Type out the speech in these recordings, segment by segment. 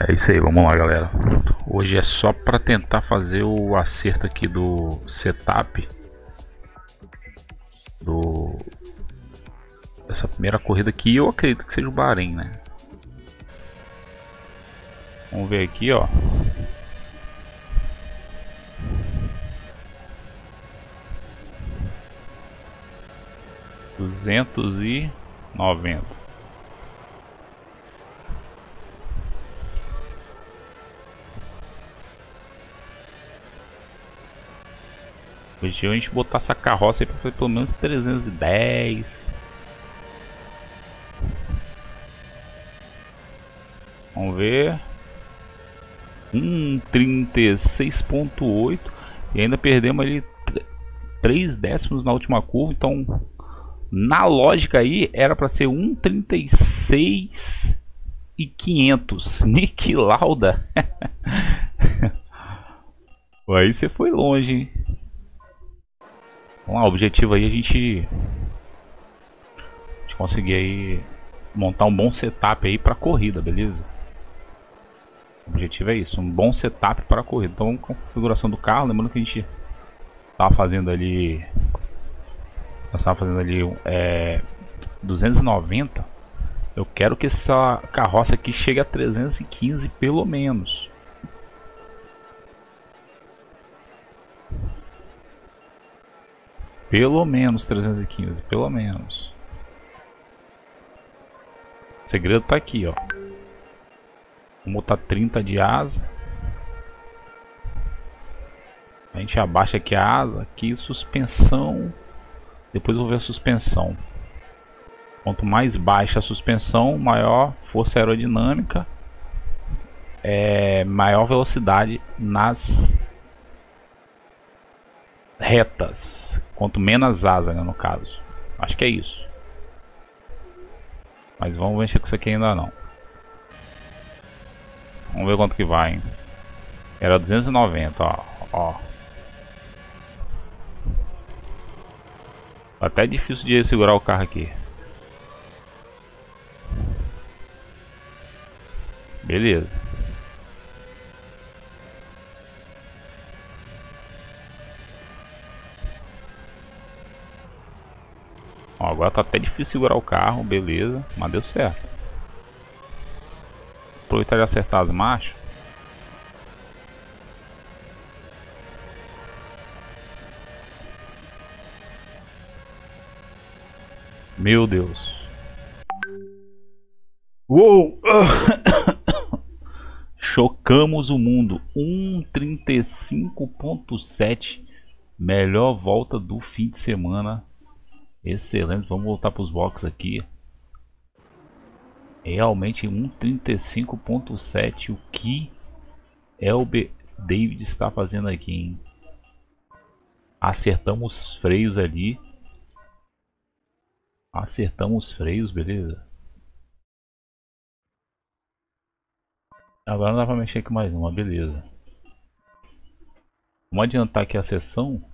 É isso aí, vamos lá galera. Hoje é só para tentar fazer o acerto aqui do setup do dessa primeira corrida aqui. Eu acredito que seja o Bahrein, né? Vamos ver aqui, ó. Duzentos e noventa. Podia a gente botar essa carroça aí pra fazer pelo menos 310. Vamos ver. 1,36.8 e ainda perdemos ali 3 décimos na última curva, então na lógica aí era para ser 1,36 e 500. Nick Lauda. aí você foi longe, hein? Vamos lá, o objetivo aí é a gente, a gente conseguir aí montar um bom setup aí para corrida, beleza? O objetivo é isso, um bom setup para corrida. Então, configuração do carro, lembrando que a gente estava fazendo ali, nós fazendo ali é, 290. Eu quero que essa carroça aqui chegue a 315 pelo menos. Pelo menos 315, pelo menos. O segredo tá aqui, ó. Vamos botar 30 de asa. A gente abaixa aqui a asa, aqui suspensão. Depois eu vou ver a suspensão. Quanto mais baixa a suspensão, maior força aerodinâmica, é, maior velocidade nas retas. Quanto menos asa, né, no caso. Acho que é isso. Mas vamos mexer com isso aqui ainda não. Vamos ver quanto que vai, hein? Era 290, ó. ó. Até difícil de segurar o carro aqui. Beleza. Agora tá até difícil segurar o carro, beleza, mas deu certo. Aproveitar de acertar as marchas. Meu Deus. Uou! Chocamos o mundo. 1:35.7 Melhor volta do fim de semana Excelente, vamos voltar para os boxes aqui. Realmente 1.35.7 o que Elber David está fazendo aqui, hein? Acertamos os freios ali. Acertamos os freios, beleza? Agora não dá para mexer aqui mais uma, beleza. Vamos adiantar aqui a sessão.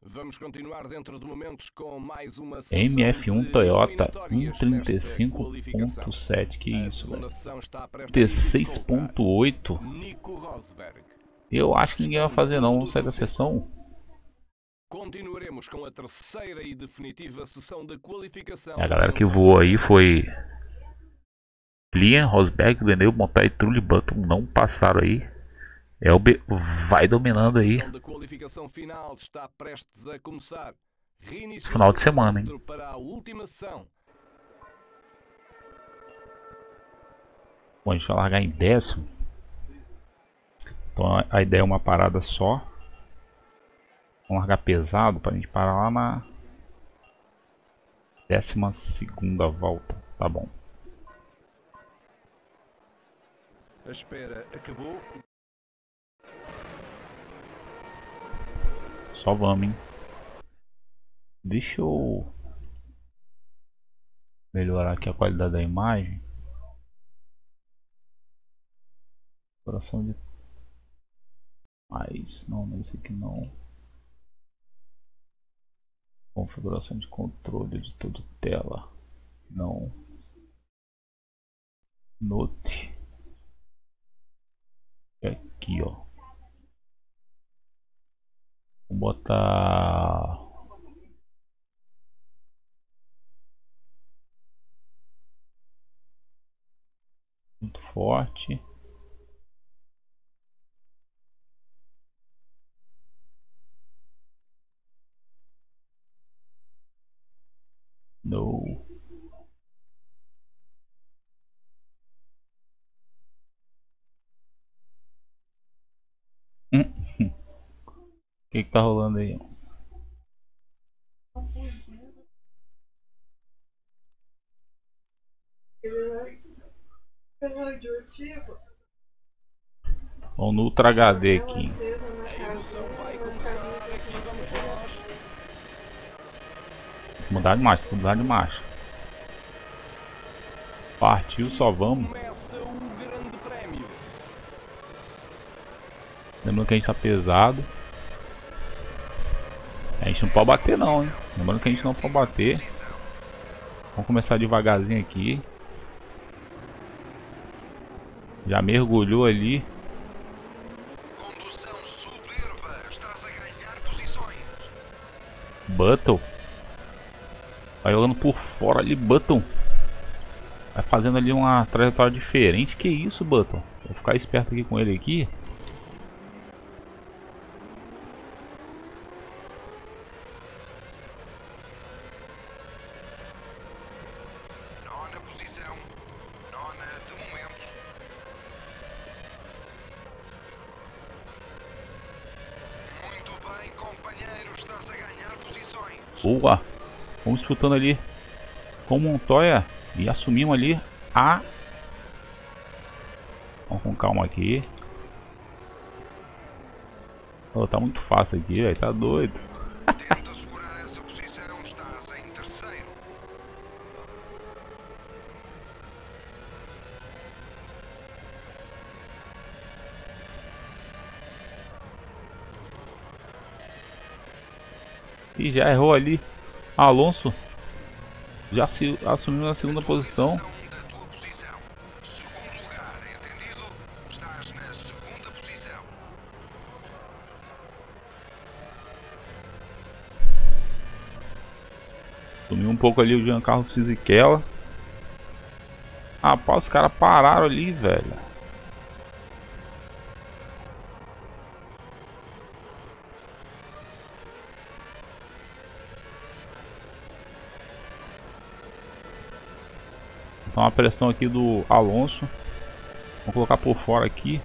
Vamos continuar dentro de momentos com mais uma MF1 Toyota 135.7, que isso, velho. T6.8. Eu acho que ninguém vai fazer não, vamos sair da sessão. Continuaremos com a terceira e definitiva sessão de qualificação. A galera que voou aí foi Liam, Rosberg, Veneu, Montar e Trulli Button não passaram aí. Elbe vai dominando aí. Final, Final de semana, hein? Bom, a gente vai largar em décimo. Então a ideia é uma parada só. Vamos largar pesado para a gente parar lá na décima segunda volta. Tá bom. A espera acabou. Só vamos, hein? Deixa eu melhorar aqui a qualidade da imagem. Coração de mais, não, nesse aqui não. Configuração de controle de toda tela. Não. Note. Aqui, ó. Vou botar muito forte. No. O que que tá rolando aí? Vamos no Ultra HD aqui. Mudar de marcha, mudar de marcha. Partiu, só vamos. Lembrando que a gente tá pesado. A gente não pode bater não, hein? Lembrando que a gente não pode bater. Vamos começar devagarzinho aqui. Já mergulhou ali. Button. Vai jogando por fora ali, Button. Vai fazendo ali uma trajetória diferente. Que isso, Button? Vou ficar esperto aqui com ele aqui. Nona posição. Nona de momento. Muito bem, companheiro. Estás a ganhar posições. Boa. Vamos disputando ali com Montoya. E assumimos ali a... Vamos com calma aqui. Oh, tá muito fácil aqui, velho. Tá doido. Tenta segurar essa posição. Em terceiro. E já errou ali. Alonso. Já se assumiu na segunda posição. Sumiu um pouco ali o Giancarlo Fisichella. Rapaz, os caras pararam ali, velho. Então a pressão aqui do Alonso. Vamos colocar por fora aqui.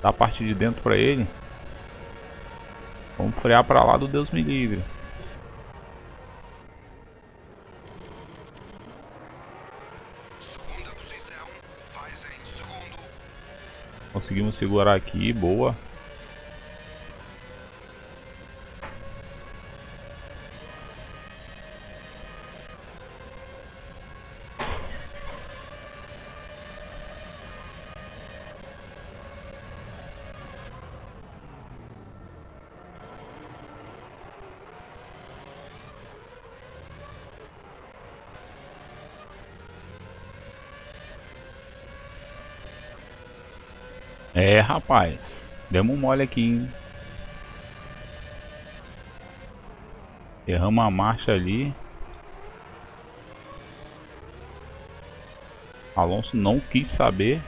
Da parte de dentro para ele. Vamos frear para lá do Deus me livre. Segunda posição. Vais em segundo. Conseguimos segurar aqui, boa. É, rapaz. Demos um mole aqui, hein? Erramos a marcha ali. Alonso não quis saber.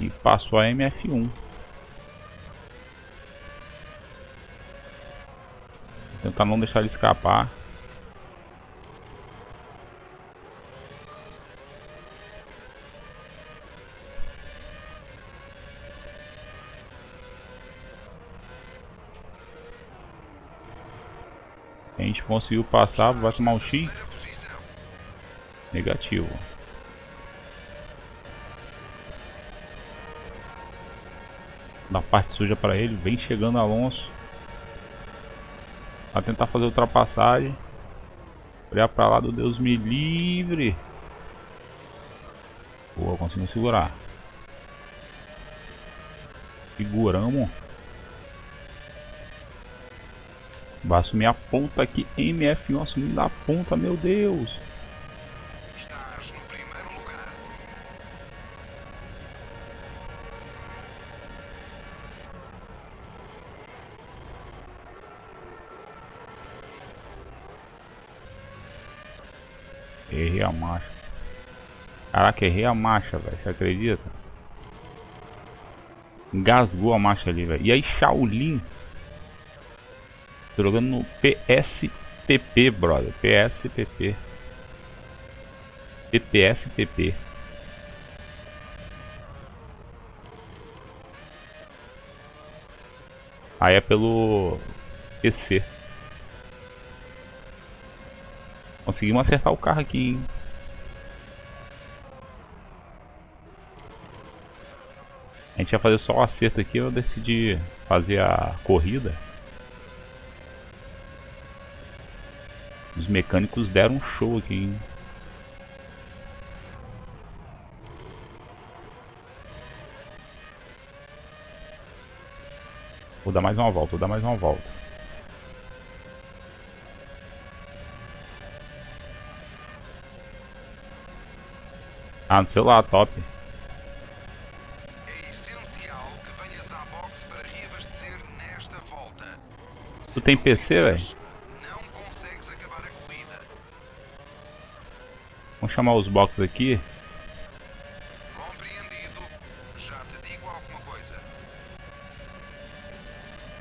E passou a MF1. Vou tentar não deixar ele escapar. A gente conseguiu passar, vai tomar um X? Negativo. Da parte suja para ele, vem chegando Alonso. Vai tentar fazer ultrapassagem. Olhar para lá do Deus me livre. Boa, conseguimos segurar. Seguramos. Vai assumir a ponta aqui. MF1 assumindo a ponta, meu Deus. Estás no primeiro lugar. Errei a marcha. Caraca, errei a marcha, velho. Você acredita? Engasgou a marcha ali, velho. E aí, Shaolin. Jogando no PSPP, brother. PSPP. PPSPP. Aí é pelo PC. Conseguimos acertar o carro aqui, hein? A gente ia fazer só o acerto aqui, eu decidi fazer a corrida. Os mecânicos deram um show aqui, hein? Vou dar mais uma volta, vou dar mais uma volta. Ah, no celular, top. É essencial que venhas à box para reabastecer nesta volta. Tu tem PC, velho? Não consegues acabar a corrida. Vamos chamar os boxes aqui.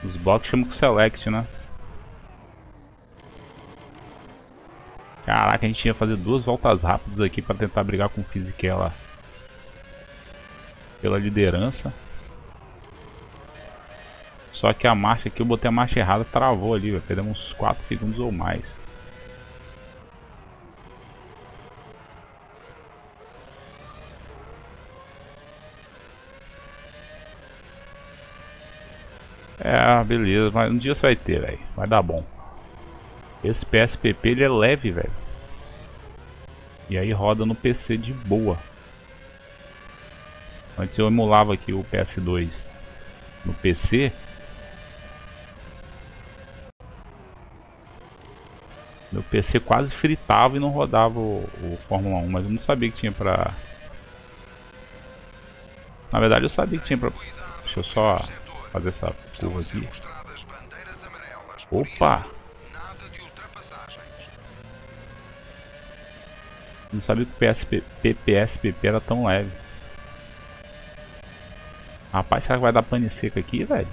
Os boxes chamam com select, né? Caraca, a gente ia fazer duas voltas rápidas aqui pra tentar brigar com o Fisichella pela liderança. Só que a marcha aqui, eu botei a marcha errada, travou ali, velho. Perdemos uns 4 segundos ou mais. É, beleza, mas um dia você vai ter, velho. Vai dar bom. Esse PSPP ele é leve, velho. E aí roda no PC de boa. Antes eu emulava aqui o PS2 no PC. Meu PC quase fritava e não rodava o, o Fórmula 1, mas eu não sabia que tinha pra... Na verdade eu sabia que tinha pra... Deixa eu só fazer essa aqui. Opa! Não sabia que o PSP, PSPP era tão leve. Rapaz, será que vai dar pane seca aqui, velho?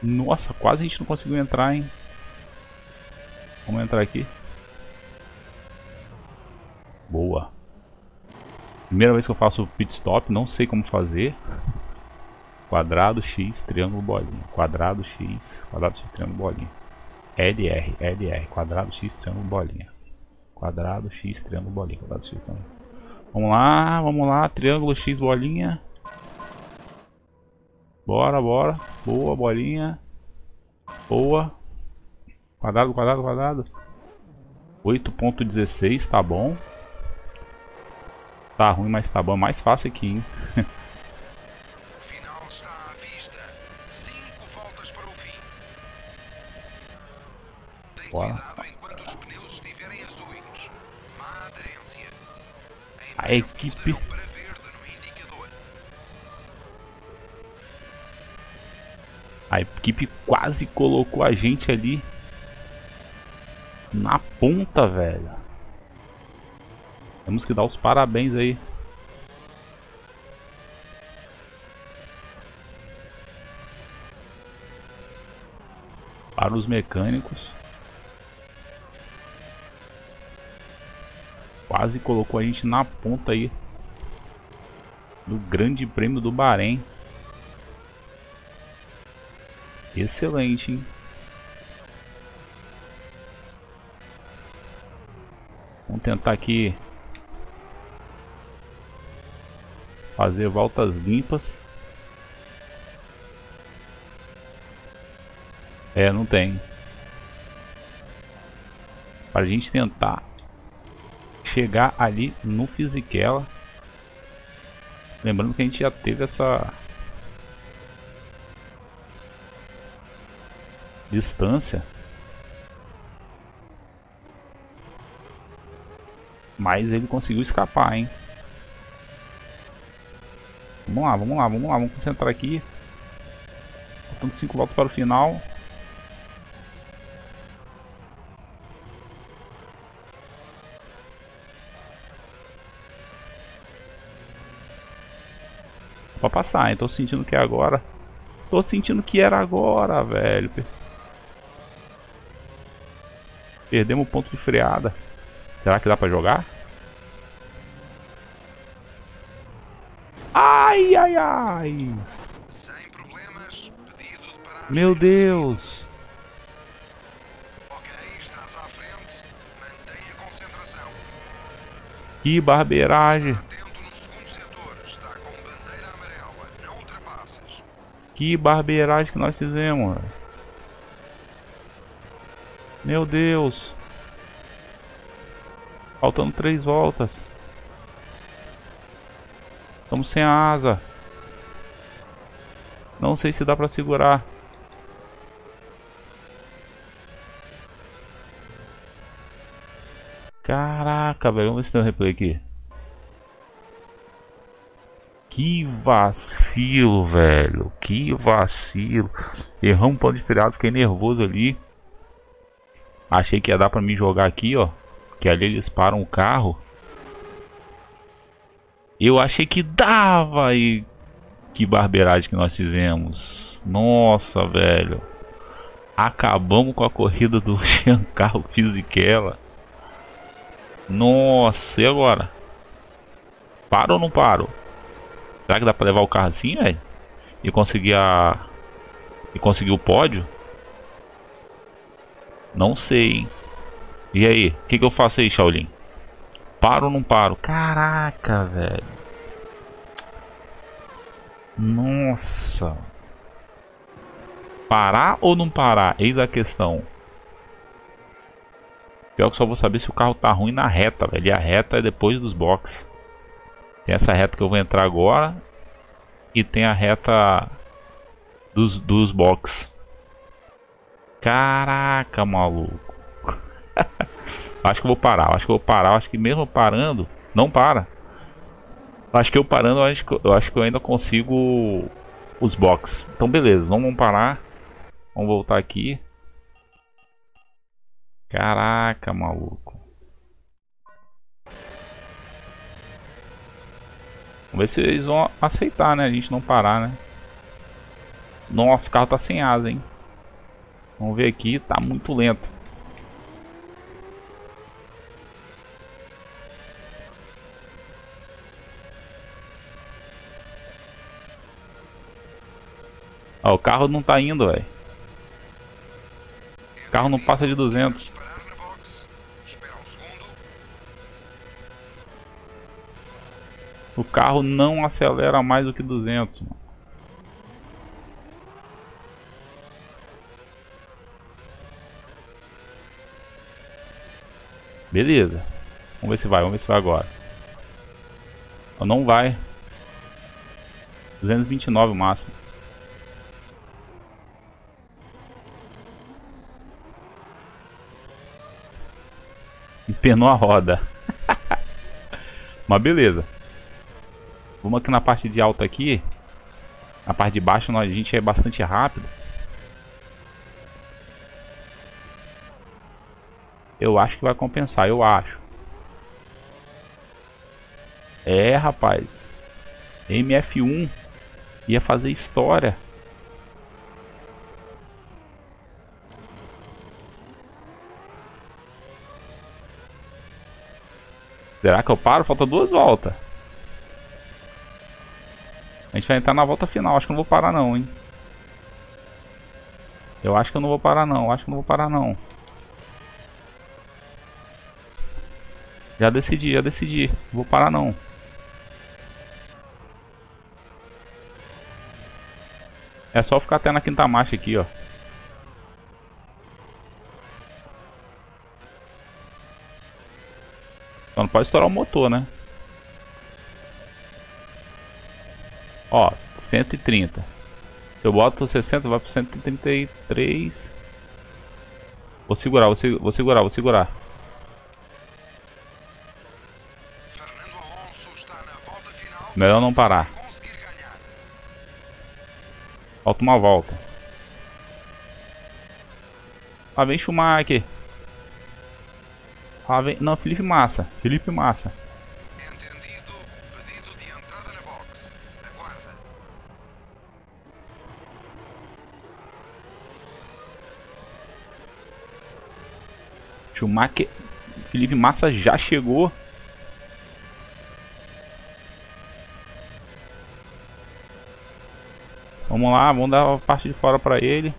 Nossa, quase a gente não conseguiu entrar, hein? Vamos entrar aqui. Boa. Primeira vez que eu faço pit stop, não sei como fazer. Quadrado, X, triângulo, bolinha. Quadrado, X, quadrado, X, triângulo, bolinha. LR, LR, quadrado, X, triângulo, bolinha. Quadrado, X, triângulo, bolinha. Quadrado, X, triângulo. Vamos lá, vamos lá, triângulo, X, bolinha. Bora, bora. Boa, bolinha. Boa. Quadrado, quadrado, quadrado. 8.16, tá bom. Tá ruim, mas tá bom. Mais fácil aqui, hein? O final está à vista. Cinco voltas para o fim. Tem Bora. cuidado enquanto os pneus estiverem azuis. Má aderência. Em A equipe-. A equipe quase colocou a gente ali na ponta, velho. Temos que dar os parabéns aí. Para os mecânicos. Quase colocou a gente na ponta aí. Do Grande Prêmio do Bahrein. Excelente, hein? Vamos tentar aqui fazer voltas limpas. É, não tem. Para a gente tentar chegar ali no Fisichella. Lembrando que a gente já teve essa distância. Mas ele conseguiu escapar, hein? Vamos lá, vamos lá, vamos lá, vamos concentrar aqui. Faltando 5 voltas para o final. Pra passar, hein? Tô sentindo que é agora. Tô sentindo que era agora, velho. Perdemos o ponto de freada. Será que dá pra jogar? Ai, ai, ai. Sem problemas. Pedido de. Meu Deus. Ok, estás à frente. Mantenha a concentração. Que barbeiragem. Atento no segundo setor. Está com bandeira amarela. Não ultrapasses. Que barbeiragem que nós fizemos. Meu Deus. Faltando três voltas. Estamos sem a asa. Não sei se dá pra segurar. Caraca, velho. Vamos ver se tem um replay aqui. Que vacilo, velho. Que vacilo. Erramos um ponto de freado, fiquei nervoso ali. Achei que ia dar pra mim jogar aqui, ó. Que ali eles param o carro. Eu achei que dava e que barbeiragem que nós fizemos. Nossa, velho. Acabamos com a corrida do Giancarlo Fisichella. Nossa, e agora? Paro ou não paro? Será que dá pra levar o carro assim, velho? E conseguir a... E conseguir o pódio? Não sei, hein? E aí? O que, que eu faço aí, Shaolin? Paro ou não paro? Caraca, velho. Nossa. Parar ou não parar? Eis a questão. Pior que só vou saber se o carro tá ruim na reta, velho. E a reta é depois dos boxes. Tem essa reta que eu vou entrar agora. E tem a reta dos, dos box. Caraca, maluco. Acho que eu vou parar. Acho que eu vou parar. Acho que mesmo parando. Não para. Acho que eu parando, acho que eu, acho que eu ainda consigo os box. Então beleza, vamos parar. Vamos voltar aqui. Caraca, maluco. Vamos ver se eles vão aceitar, né? A gente não parar, né? Nossa, o carro tá sem asa, hein? Vamos ver aqui, tá muito lento. Ó, o carro não tá indo, velho. O carro não passa de 200. Parar na box. Espera um segundo. O carro não acelera mais do que 200, mano. Beleza. Vamos ver se vai, vamos ver se vai agora. Ou não vai. 229 o máximo. Empenou a roda. Mas beleza. Vamos aqui na parte de alta aqui. Na parte de baixo nós, a gente é bastante rápido. Eu acho que vai compensar, eu acho. É, rapaz. MF1 ia fazer história. Será que eu paro? Falta duas voltas. A gente vai entrar na volta final. Acho que eu não vou parar não, hein. Eu acho que eu não vou parar não. Acho que eu não vou parar não. Já decidi, já decidi. Vou parar não. É só ficar até na quinta marcha aqui, ó. Não pode estourar o motor, né? Ó, 130. Se eu boto 60, vai pro 133. Vou segurar, vou, vou segurar, vou segurar. Melhor não parar. Falta uma volta. Lá vem Schumacher. Raven... Não, Felipe Massa. Felipe Massa. Entendido. Pedido de entrada na box. Aguarda. Schumacher... Felipe Massa já chegou. Vamos lá, vamos dar a parte de fora para ele.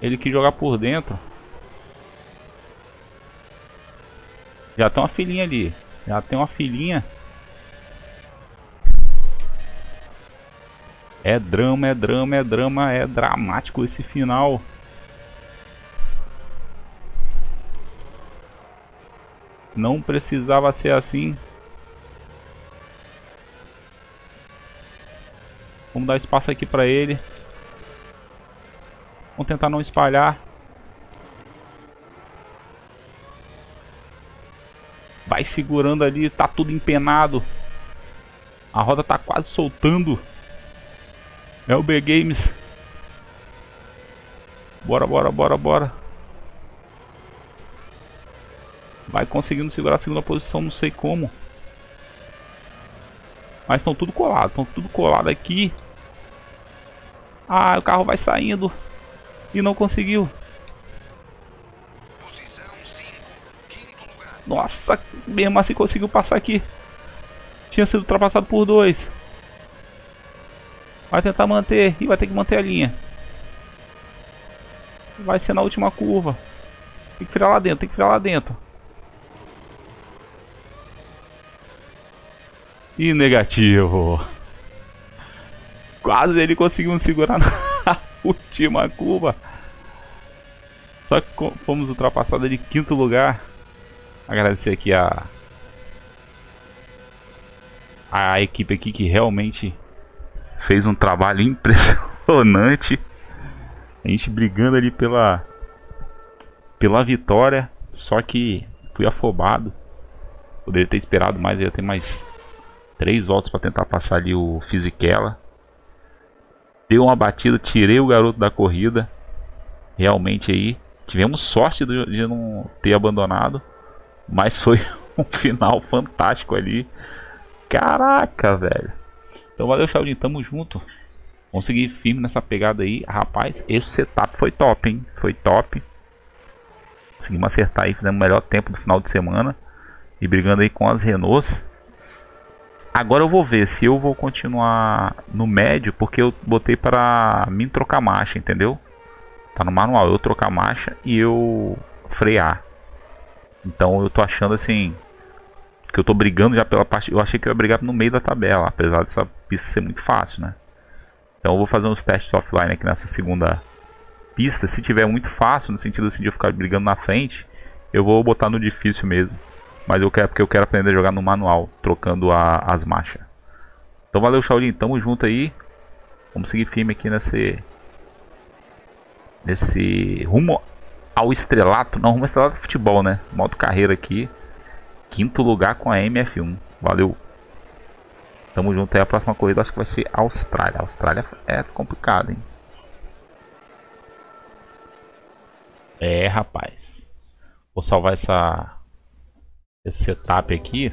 Ele que jogar por dentro. Já tem uma filhinha ali. Já tem uma filhinha. É drama, é drama, é drama, é dramático esse final. Não precisava ser assim. Vamos dar espaço aqui para ele. Vamos tentar não espalhar. Vai segurando ali, tá tudo empenado. A roda tá quase soltando. É o B Games. Bora, bora, bora, bora. Vai conseguindo segurar a segunda posição, não sei como. Mas estão tudo colado, estão tudo colado aqui. Ah, o carro vai saindo. E não conseguiu. Posição 5, quinto lugar. Nossa, mesmo assim conseguiu passar aqui. Tinha sido ultrapassado por dois. Vai tentar manter e vai ter que manter a linha. Vai ser na última curva. Tem que virar lá dentro, tem que virar lá dentro. E negativo. Quase ele conseguiu segurar na última curva. Só que fomos ultrapassados de quinto lugar. Agradecer aqui a a equipe aqui que realmente fez um trabalho impressionante. A gente brigando ali pela pela vitória, só que fui afobado. Poderia ter esperado mais, ia ter mais três voltas para tentar passar ali o Fisichella. Deu uma batida, tirei o garoto da corrida. Realmente aí tivemos sorte de não ter abandonado, mas foi um final fantástico ali. Caraca, velho. Então valeu, Claudinho, tamo junto. Vamos seguir firme nessa pegada aí. Rapaz, esse setup foi top, hein? Foi top. Conseguimos acertar aí, fizemos o melhor tempo do final de semana. E brigando aí com as Renaults. Agora eu vou ver se eu vou continuar no médio, porque eu botei para mim trocar marcha, entendeu? Tá no manual, eu trocar marcha e eu frear. Então eu tô achando assim que eu tô brigando já pela parte, eu achei que eu ia brigar no meio da tabela, apesar dessa pista ser muito fácil, né? Então eu vou fazer uns testes offline aqui nessa segunda pista, se tiver muito fácil, no sentido assim de eu ficar brigando na frente, eu vou botar no difícil mesmo. Mas eu quero porque eu quero aprender a jogar no manual, trocando a, as marchas. Então valeu, Shaolin, tamo junto aí. Vamos seguir firme aqui nesse nesse rumo ao estrelato, não, rumo ao estrelato de futebol, né? Modo carreira aqui. Quinto lugar com a MF1. Valeu. Tamo junto aí. A próxima corrida acho que vai ser Austrália. Austrália é complicado, hein? É, rapaz. Vou salvar essa esse setup aqui.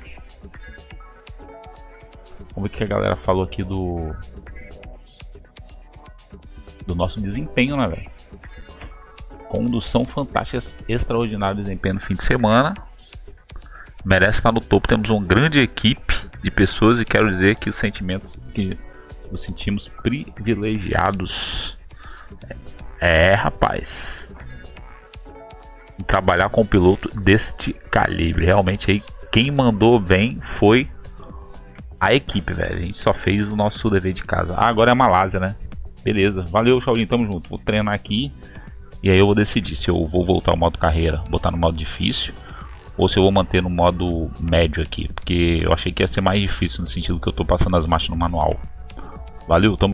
Vamos ver o que a galera falou aqui do do nosso desempenho, né, velho? Condução fantástica, extraordinário desempenho no fim de semana. Merece estar no topo. Temos uma grande equipe de pessoas e quero dizer que os sentimentos que nos sentimos privilegiados. É, rapaz trabalhar com um piloto deste calibre. Realmente aí quem mandou bem foi a equipe, velho. A gente só fez o nosso dever de casa. Ah, agora é a Malásia, né? Beleza. Valeu, Shaolin, tamo junto. Vou treinar aqui e aí eu vou decidir se eu vou voltar ao modo carreira, botar no modo difícil ou se eu vou manter no modo médio aqui, porque eu achei que ia ser mais difícil no sentido que eu tô passando as marchas no manual. Valeu, tamo